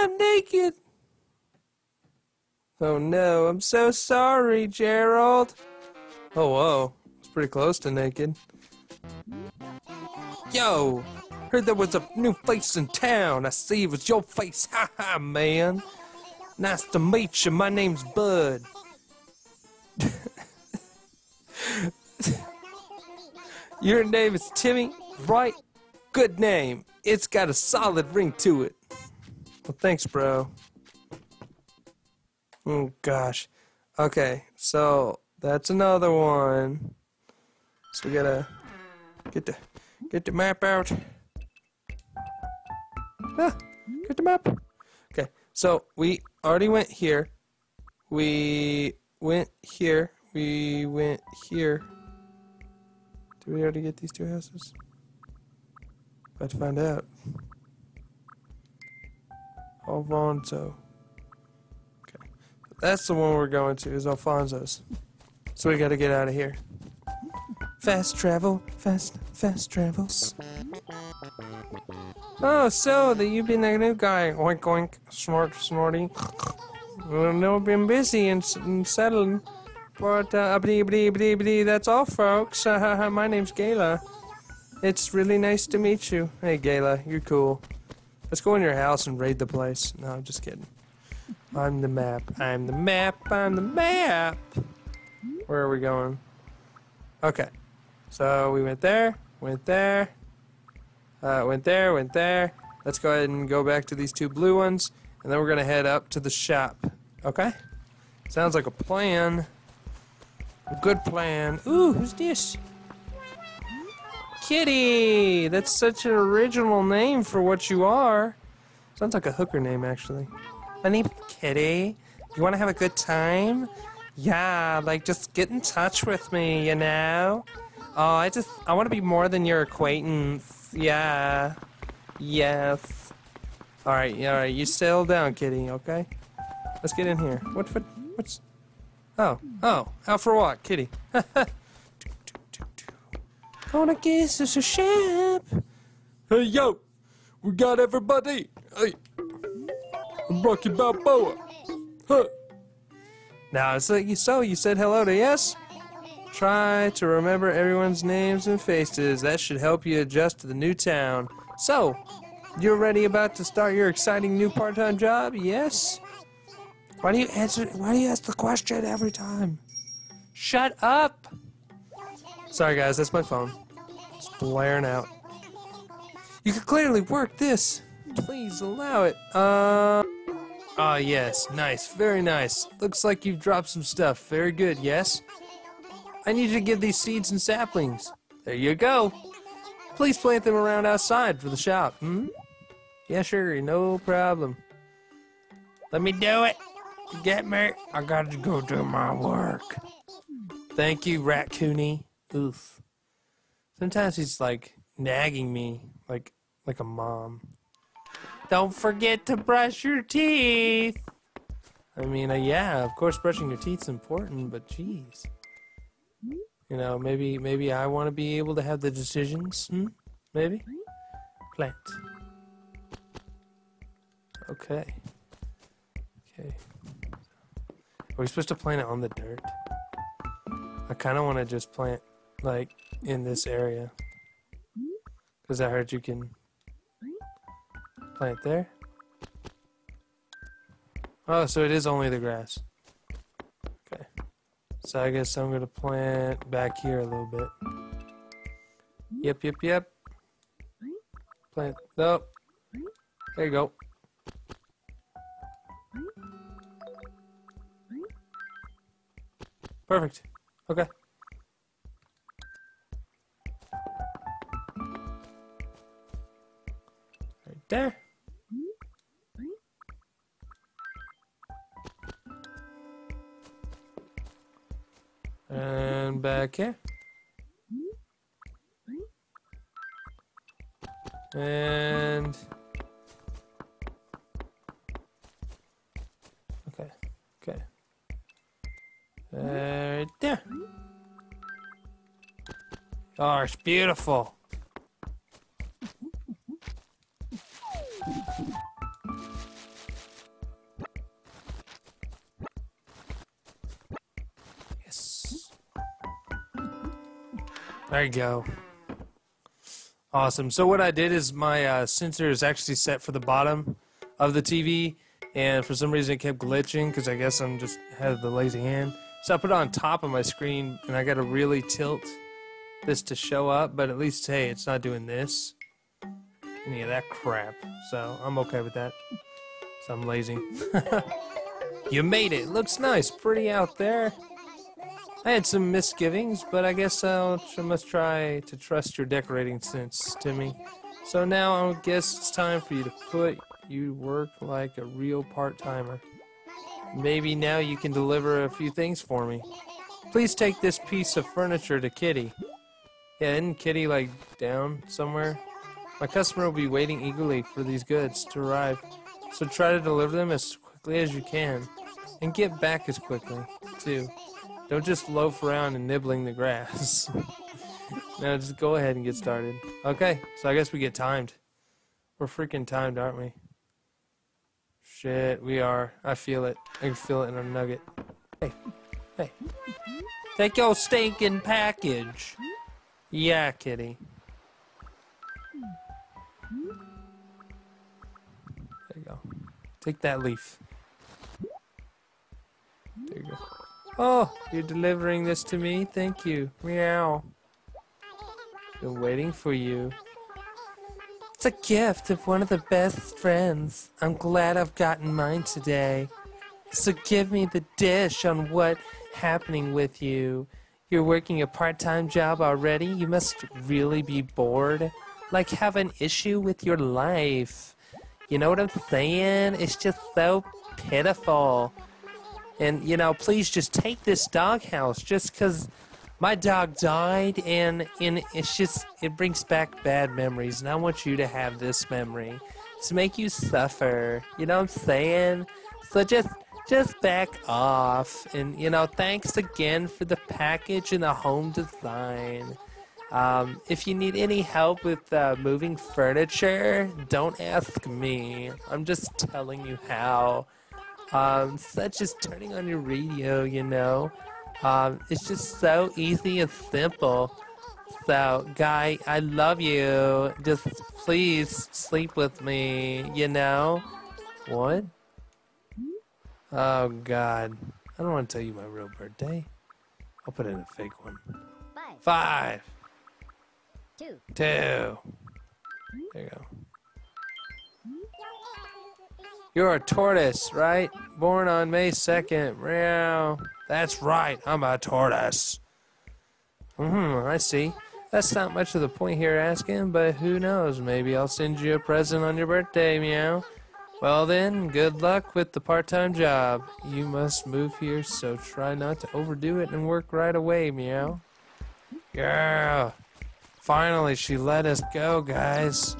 I'm naked. Oh no, I'm so sorry, Gerald. Oh whoa, it's pretty close to naked. Yo, heard there was a new face in town. I see it was your face. Ha ha, man. Nice to meet you. My name's Bud. Your name is Timmy, right? Good name. It's got a solid ring to it. Well, thanks, bro. Oh, gosh. Okay, so that's another one. So we gotta get the get the map out. Ah, get the map. Okay, so we already went here. We went here. We went here. Did we already get these two houses? About to find out. Alfonso. Okay. That's the one we're going to, is Alfonso's. So we gotta get out of here. Fast travel, fast, fast travels. Oh, so that you've been a new guy. Oink oink, snort snorty. Well, no, been busy and, and settling. But, uh, blee, blee, blee, blee, that's all, folks. My name's Gayla. It's really nice to meet you. Hey, Gayla, you're cool. Let's go in your house and raid the place. No, I'm just kidding. I'm the map. I'm the map. I'm the map. Where are we going? Okay. So we went there, went there, uh, went there, went there. Let's go ahead and go back to these two blue ones, and then we're going to head up to the shop. Okay? Sounds like a plan. A good plan. Ooh, who's this? Kitty! That's such an original name for what you are. Sounds like a hooker name, actually. My name's Kitty. You want to have a good time? Yeah, like just get in touch with me, you know? Oh, I just, I want to be more than your acquaintance. Yeah. Yes. Alright, alright, you settle down, Kitty, okay? Let's get in here. What, what, what's... Oh, oh, out for a walk, Kitty? Gonna kiss us a ship. Hey yo, we got everybody. Hey, I'm Rocky Balboa. Huh. Now, so you, so you said hello to yes? Try to remember everyone's names and faces. That should help you adjust to the new town. So, you're ready about to start your exciting new part-time job? Yes? Why do you answer why do you ask the question every time? Shut up! Sorry guys, that's my phone. It's blaring out. You could clearly work this. Please allow it. Uh Ah yes, nice, very nice. Looks like you've dropped some stuff. Very good, yes? I need you to give these seeds and saplings. There you go. Please plant them around outside for the shop, hmm? Yeah, sure, no problem. Let me do it. Get me? I gotta go do my work. Thank you, Raccoony. Oof. Sometimes he's like nagging me like like a mom. Don't forget to brush your teeth. I mean, uh, yeah, of course, brushing your teeth's important, but jeez. You know, maybe maybe I want to be able to have the decisions. Hmm? Maybe. Plant. Okay. Okay. Are we supposed to plant it on the dirt? I kind of want to just plant, like, in this area. Because I heard you can plant there. Oh, so it is only the grass. Okay. So I guess I'm going to plant back here a little bit. Yep, yep, yep. Plant. Nope. There you go. Perfect. Okay. There. And back here. And okay, okay. Right there. Oh, it's beautiful. There you go. Awesome. So what I did is my uh, sensor is actually set for the bottom of the TV, and for some reason it kept glitching because I guess I'm just had the lazy hand. So I put it on top of my screen, and I got to really tilt this to show up. But at least hey, it's not doing this, any of that crap. So I'm okay with that. So I'm lazy. you made it. Looks nice, pretty out there. I had some misgivings, but I guess I'll I must try to trust your decorating sense, Timmy. So now I guess it's time for you to put you work like a real part-timer. Maybe now you can deliver a few things for me. Please take this piece of furniture to Kitty. Yeah, isn't Kitty like down somewhere? My customer will be waiting eagerly for these goods to arrive. So try to deliver them as quickly as you can. And get back as quickly, too. Don't just loaf around and nibbling the grass. now just go ahead and get started. Okay, so I guess we get timed. We're freaking timed, aren't we? Shit, we are. I feel it. I can feel it in a nugget. Hey, hey. Take your stinking package. Yeah, kitty. There you go. Take that leaf. There you go. Oh, you're delivering this to me? Thank you. Meow. Been waiting for you. It's a gift of one of the best friends. I'm glad I've gotten mine today. So give me the dish on what happening with you. You're working a part-time job already? You must really be bored. Like have an issue with your life. You know what I'm saying? It's just so pitiful. And, you know, please just take this doghouse just because my dog died and, and it's just, it brings back bad memories. And I want you to have this memory to make you suffer. You know what I'm saying? So just, just back off. And, you know, thanks again for the package and the home design. Um, if you need any help with uh, moving furniture, don't ask me. I'm just telling you how um, such as turning on your radio, you know. Um, it's just so easy and simple. So, guy, I love you. Just please sleep with me, you know? What? Oh, God. I don't want to tell you my real birthday. I'll put in a fake one. Five, Five, two, two. There you go. You're a Taurus, right? Born on May 2nd. Meow. That's right, I'm a Taurus. Hmm, I see. That's not much of the point here asking, but who knows? Maybe I'll send you a present on your birthday, meow. Well then, good luck with the part-time job. You must move here, so try not to overdo it and work right away, meow. Yeah. Finally, she let us go, guys.